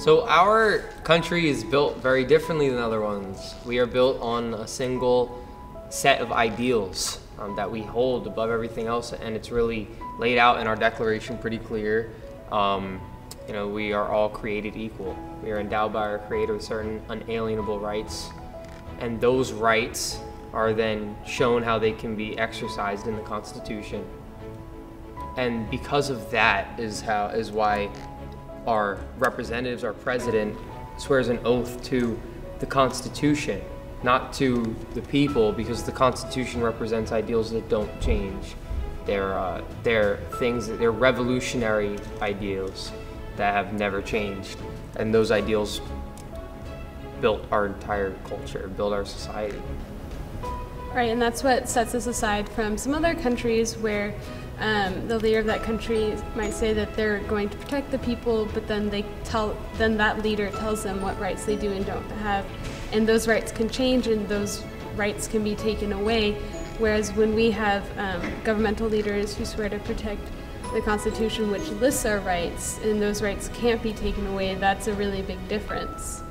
So our country is built very differently than other ones. We are built on a single set of ideals um, that we hold above everything else, and it's really laid out in our Declaration pretty clear. Um, you know, we are all created equal. We are endowed by our Creator with certain unalienable rights, and those rights are then shown how they can be exercised in the Constitution. And because of that is how is why our representatives, our president, swears an oath to the Constitution, not to the people, because the Constitution represents ideals that don't change. They're, uh, they're things, that they're revolutionary ideals that have never changed. And those ideals built our entire culture, built our society. Right, and that's what sets us aside from some other countries where um, the leader of that country might say that they're going to protect the people, but then they tell, then that leader tells them what rights they do and don't have, and those rights can change and those rights can be taken away. Whereas when we have um, governmental leaders who swear to protect the Constitution, which lists our rights, and those rights can't be taken away, that's a really big difference.